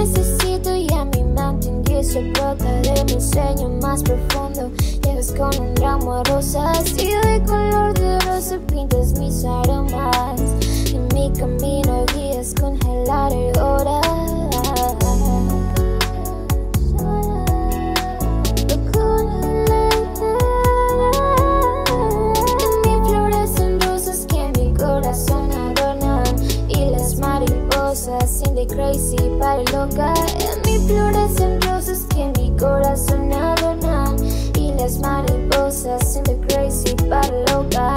necesito y a mi mente se brota de mi sueño más profundo. Llegas con un ramo de rosas y de color de rosa pintas mis aromas the crazy para loca En mi florecen rosas que mi corazón adornan Y las mariposas in the crazy para loca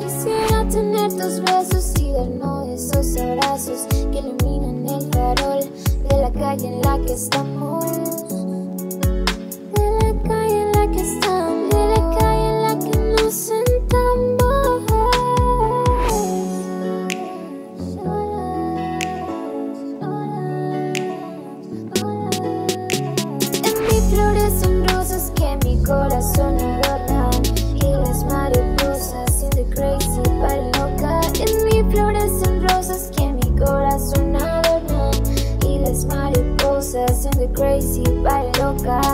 Quisiera tener tus besos y darnos esos abrazos que iluminan el farol de la calle en la que estamos. haciendo crazy, baile loca.